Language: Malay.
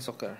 soccer.